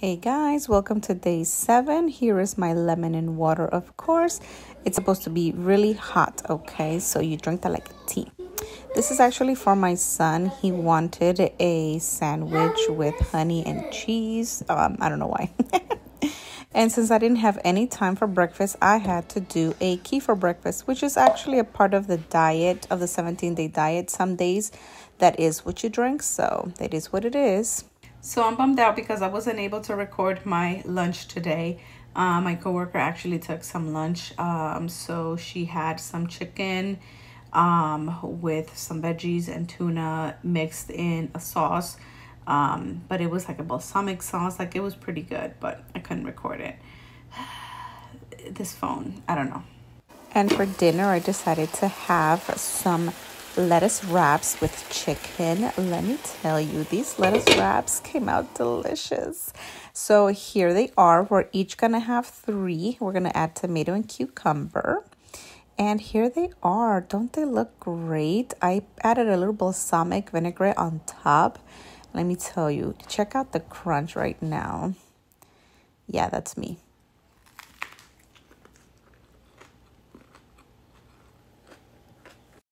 Hey guys, welcome to day seven. Here is my lemon and water, of course. It's supposed to be really hot, okay? So you drink that like a tea. This is actually for my son. He wanted a sandwich with honey and cheese. Um, I don't know why. and since I didn't have any time for breakfast, I had to do a kefir breakfast, which is actually a part of the diet of the 17 day diet. Some days that is what you drink, so that is what it is. So I'm bummed out because I wasn't able to record my lunch today. Uh, my coworker actually took some lunch. Um, so she had some chicken um, with some veggies and tuna mixed in a sauce. Um, but it was like a balsamic sauce. Like it was pretty good, but I couldn't record it. this phone, I don't know. And for dinner, I decided to have some lettuce wraps with chicken. Let me tell you, these lettuce wraps came out delicious. So here they are. We're each going to have three. We're going to add tomato and cucumber. And here they are. Don't they look great? I added a little balsamic vinaigrette on top. Let me tell you, check out the crunch right now. Yeah, that's me.